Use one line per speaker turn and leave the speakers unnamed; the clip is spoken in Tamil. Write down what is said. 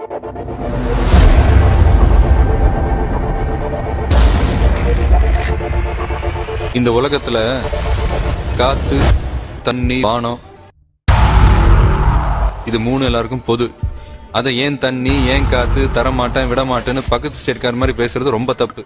இந்த உலகத்துல காத்து தண்ணி வானம். இது மூணு எல்லாருக்கும் பொது. அதை ஏன் தண்ணி ஏன் காத்து தரமாட்டேன் விடமாட்டேன்னு பக்கத்து ஸ்டேட்கார் மாதிரி பேசுறது ரொம்ப தப்பு.